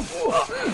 Whoa!